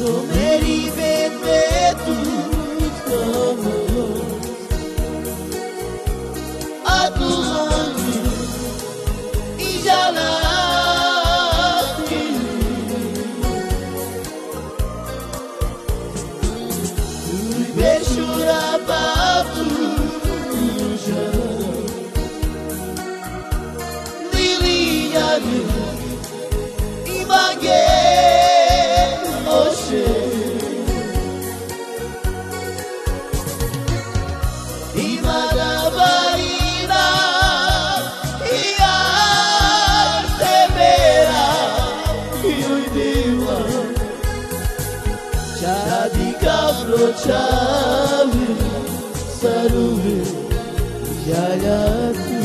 comer e beber tudo. Jadi kabro chavi saruve jayatu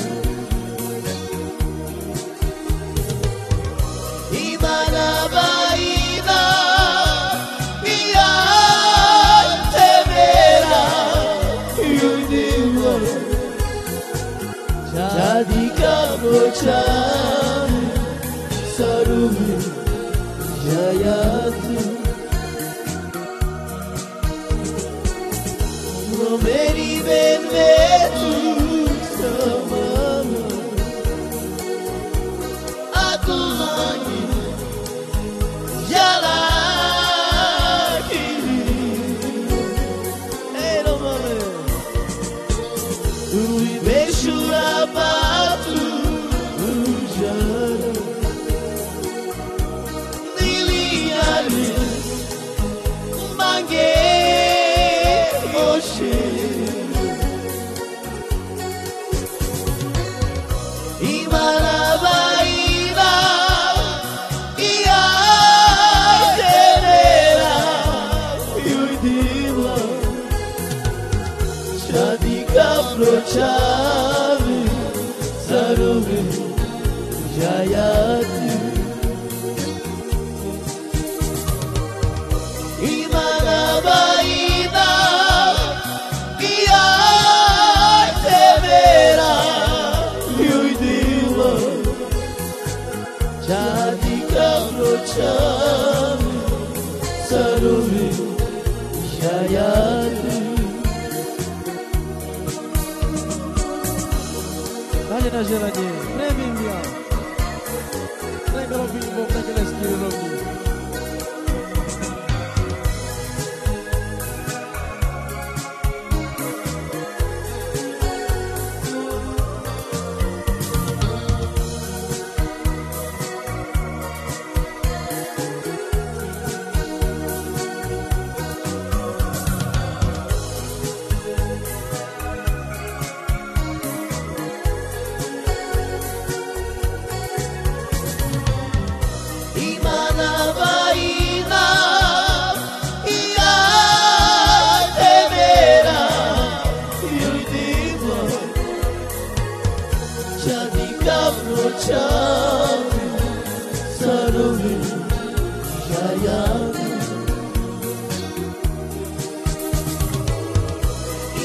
Imarabaina ia temera iudiwa Jadi kabro chavi saruve jayatu No meri ben vetu samama Shadika Prochave Jayati Saruvi Jayati ali na geladeira. Bem-vindo, Lembra o vinho bom daquela esquina, novinho. Yavru çavru sarılı yaya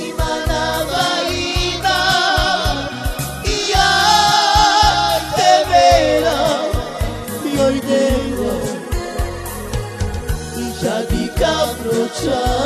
İmana vayna iya tevera yoy devo Jadi kavru çavru